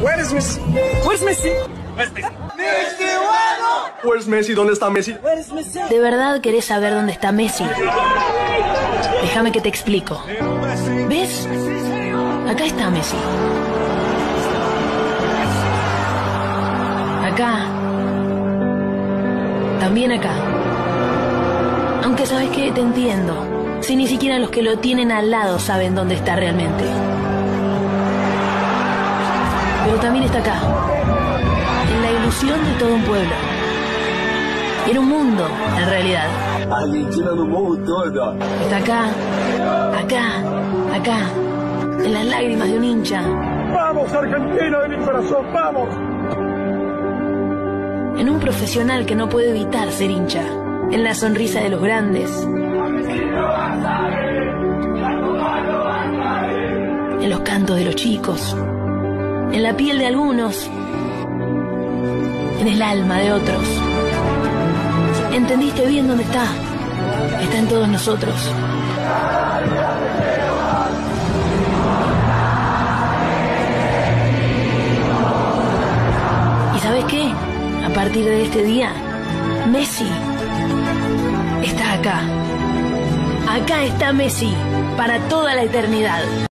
Where is Messi? Where's Messi? Where's Messi? ¿Dónde está Messi? ¿De verdad querés saber dónde está Messi? Déjame que te explico. ¿Ves? Acá está Messi. Acá. También acá. Aunque sabes que te entiendo. Si ni siquiera los que lo tienen al lado saben dónde está realmente. Pero también está acá. En la ilusión de todo un pueblo. En un mundo, en realidad. Está acá, acá, acá, en las lágrimas de un hincha, ¡Vamos, Argentina de mi corazón! ¡Vamos! en un profesional que no puede evitar ser hincha, en la sonrisa de los grandes, en los cantos de los chicos, en la piel de algunos, en el alma de otros. ¿Entendiste bien dónde está? Está en todos nosotros. ¿Y sabes qué? A partir de este día, Messi está acá. Acá está Messi para toda la eternidad.